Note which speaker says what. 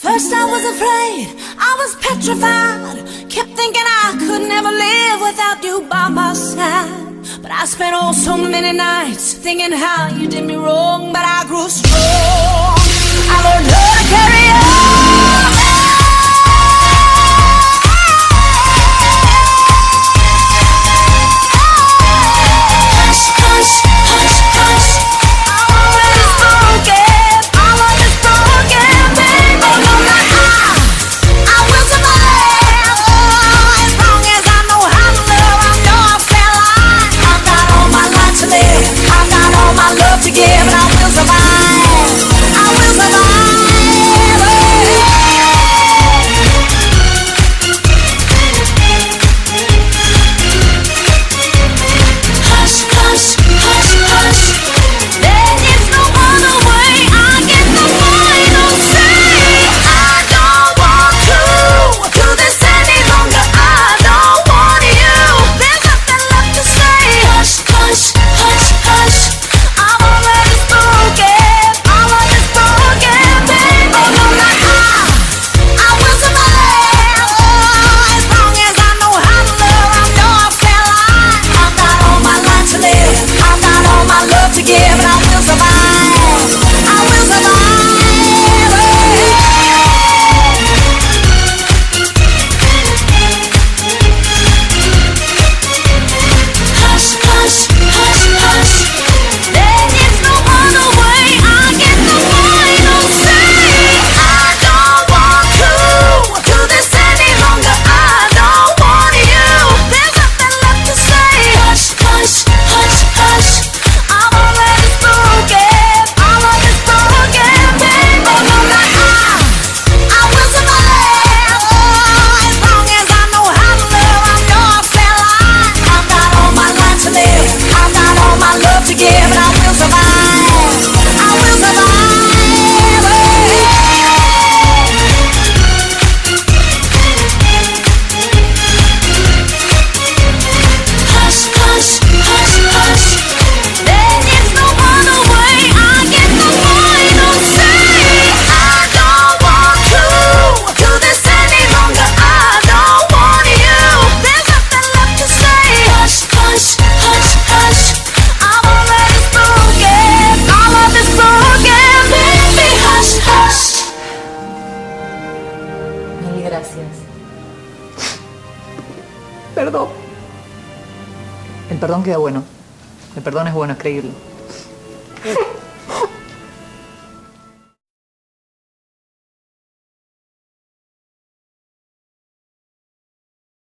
Speaker 1: First I was afraid, I was petrified. Kept thinking I could never live without you by my side. But I spent oh so many nights thinking how you did me wrong I love to give and I will.
Speaker 2: gracias.
Speaker 3: Perdón. El perdón queda bueno. El perdón es bueno, es creíble.